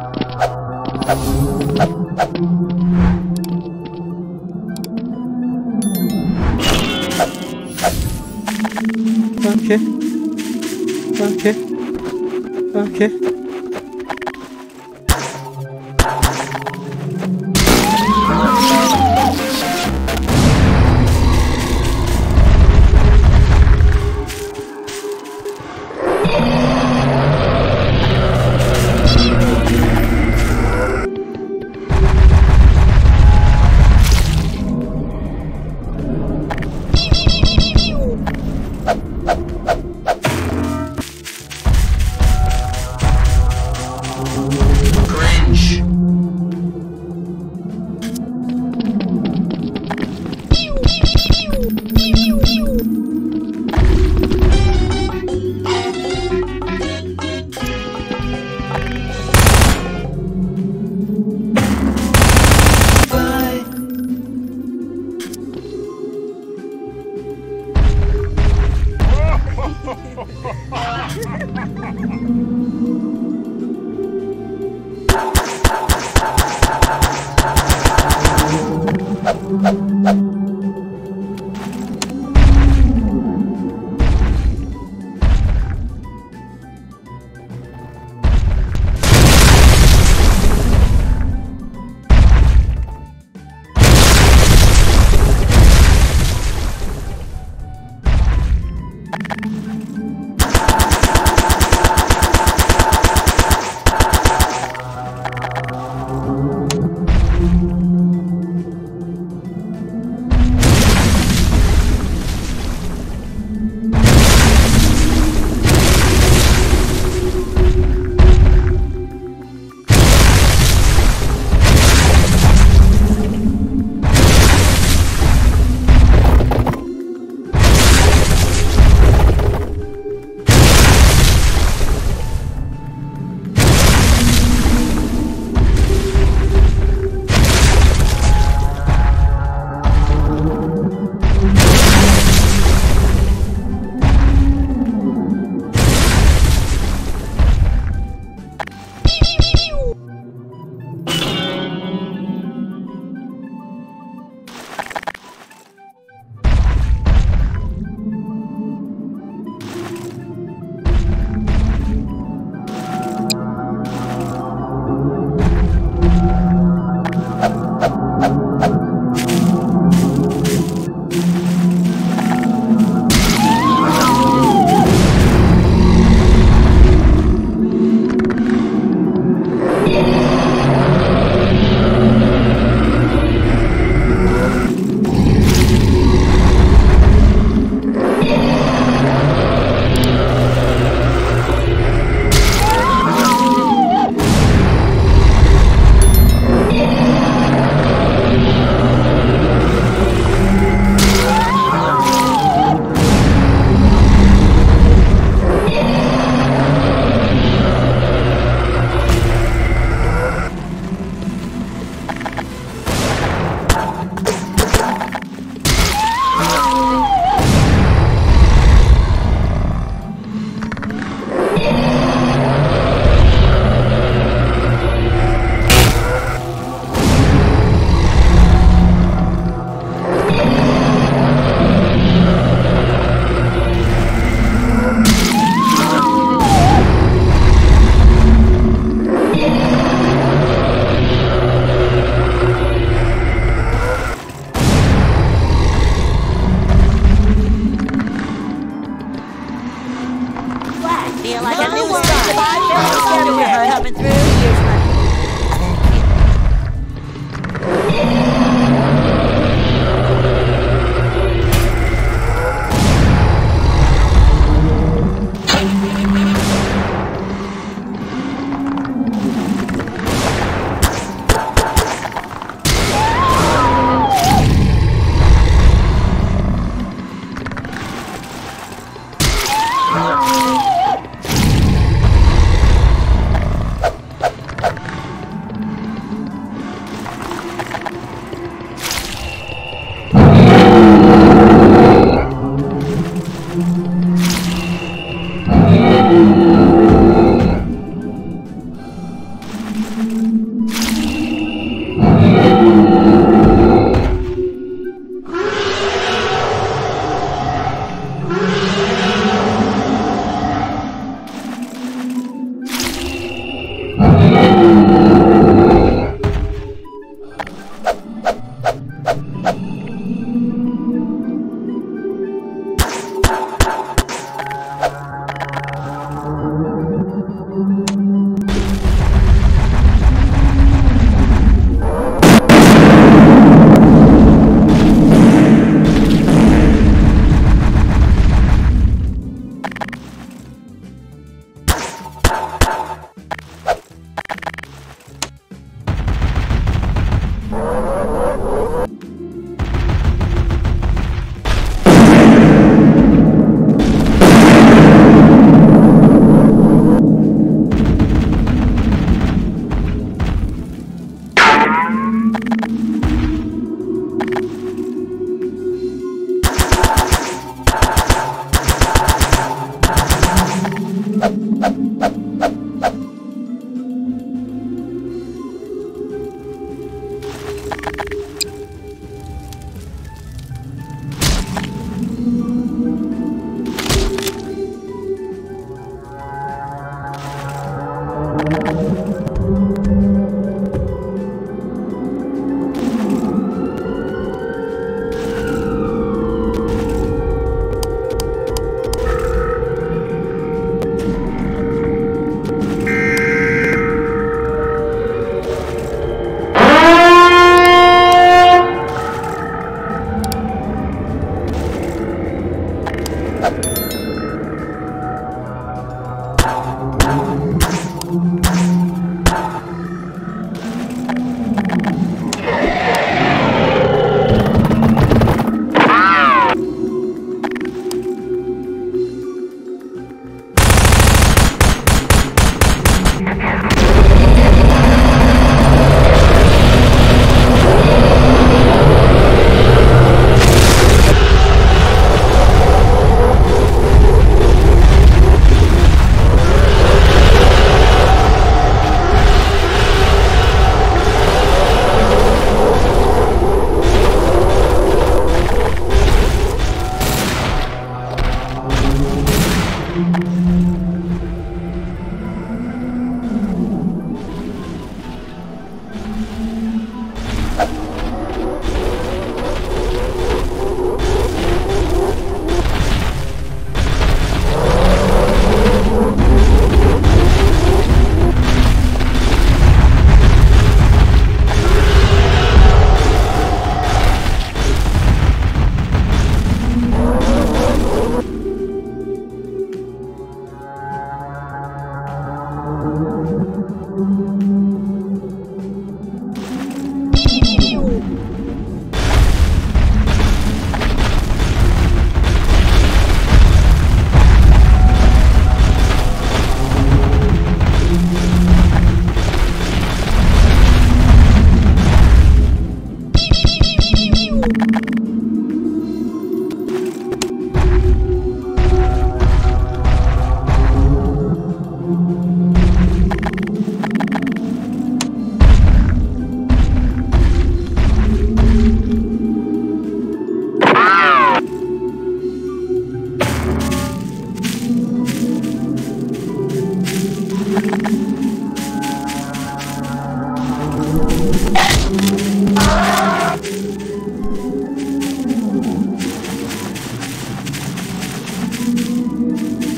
Okay. Okay. Okay. 哈哈哈哈哈哈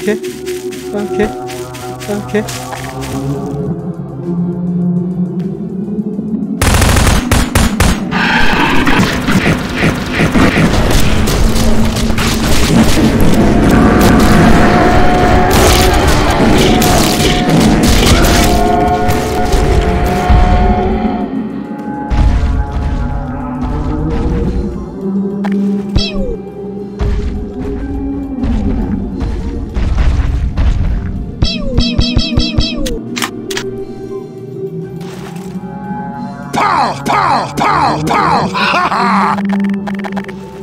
오케이 오케이 오케이 pow! Ha ha!